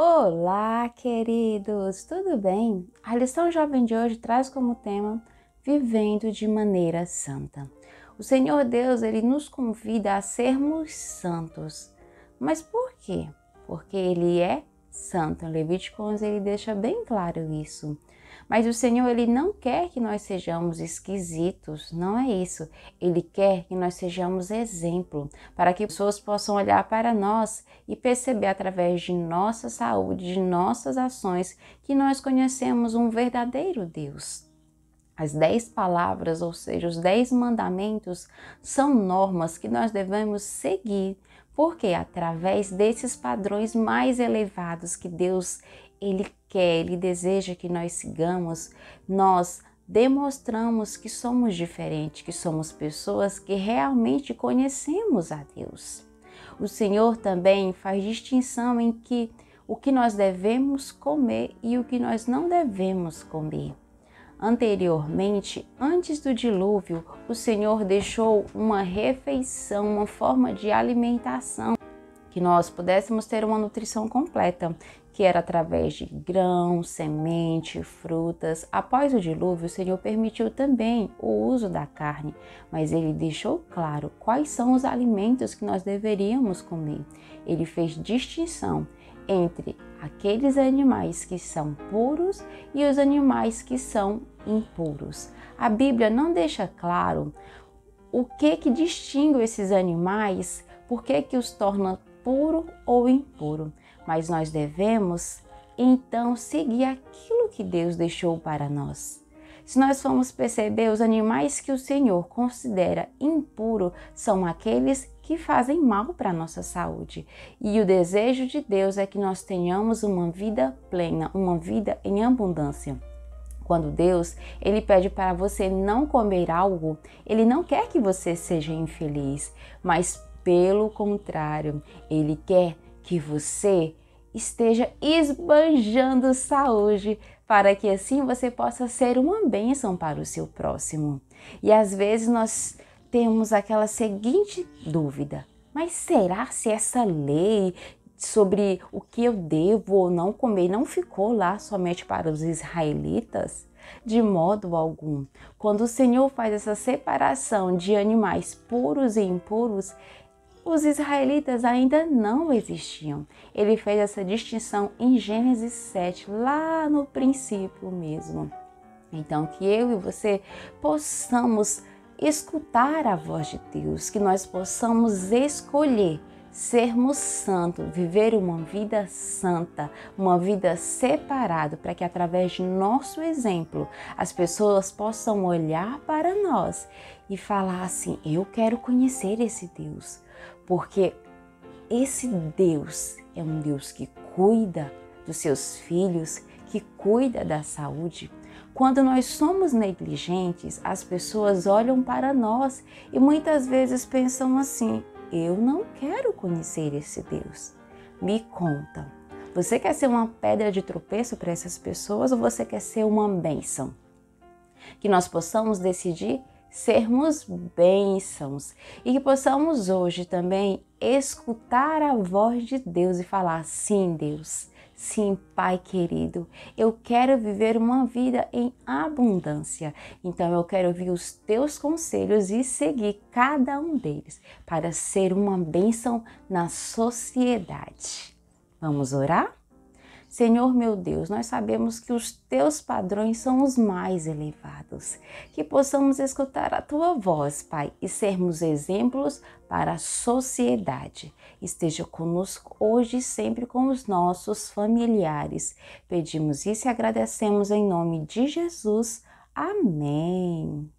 Olá, queridos! Tudo bem? A lição jovem de hoje traz como tema Vivendo de maneira santa. O Senhor Deus, ele nos convida a sermos santos. Mas por quê? Porque ele é santo. Em Levítico 11 ele deixa bem claro isso. Mas o Senhor, ele não quer que nós sejamos esquisitos, não é isso. Ele quer que nós sejamos exemplo, para que pessoas possam olhar para nós e perceber através de nossa saúde, de nossas ações, que nós conhecemos um verdadeiro Deus. As dez palavras, ou seja, os dez mandamentos, são normas que nós devemos seguir, porque através desses padrões mais elevados que Deus ele quer, Ele deseja que nós sigamos, nós demonstramos que somos diferentes, que somos pessoas que realmente conhecemos a Deus. O Senhor também faz distinção em que o que nós devemos comer e o que nós não devemos comer. Anteriormente, antes do dilúvio, o Senhor deixou uma refeição, uma forma de alimentação que nós pudéssemos ter uma nutrição completa, que era através de grãos, semente, frutas. Após o dilúvio, o Senhor permitiu também o uso da carne, mas ele deixou claro quais são os alimentos que nós deveríamos comer. Ele fez distinção entre aqueles animais que são puros e os animais que são impuros. A Bíblia não deixa claro o que que distingue esses animais, por que que os torna puro ou impuro, mas nós devemos então seguir aquilo que Deus deixou para nós. Se nós formos perceber, os animais que o Senhor considera impuro são aqueles que fazem mal para a nossa saúde. E o desejo de Deus é que nós tenhamos uma vida plena, uma vida em abundância. Quando Deus, ele pede para você não comer algo, ele não quer que você seja infeliz, mas pelo contrário, Ele quer que você esteja esbanjando saúde para que assim você possa ser uma bênção para o seu próximo. E às vezes nós temos aquela seguinte dúvida: mas será se essa lei sobre o que eu devo ou não comer não ficou lá somente para os israelitas? De modo algum. Quando o Senhor faz essa separação de animais puros e impuros, os israelitas ainda não existiam. Ele fez essa distinção em Gênesis 7, lá no princípio mesmo. Então, que eu e você possamos escutar a voz de Deus, que nós possamos escolher sermos santos, viver uma vida santa, uma vida separada, para que através de nosso exemplo as pessoas possam olhar para nós e falar assim: eu quero conhecer esse Deus porque esse Deus é um Deus que cuida dos seus filhos, que cuida da saúde. Quando nós somos negligentes, as pessoas olham para nós e muitas vezes pensam assim: eu não quero conhecer esse Deus. Me conta, você quer ser uma pedra de tropeço para essas pessoas ou você quer ser uma bênção? Que nós possamos decidir sermos bênçãos e que possamos hoje também escutar a voz de Deus e falar: sim, Deus, sim, Pai querido, eu quero viver uma vida em abundância. Então eu quero ouvir os teus conselhos e seguir cada um deles para ser uma bênção na sociedade. Vamos orar? Senhor meu Deus, nós sabemos que os teus padrões são os mais elevados. Que possamos escutar a tua voz, Pai, e sermos exemplos para a sociedade. Esteja conosco hoje e sempre com os nossos familiares. Pedimos isso e agradecemos em nome de Jesus. Amém.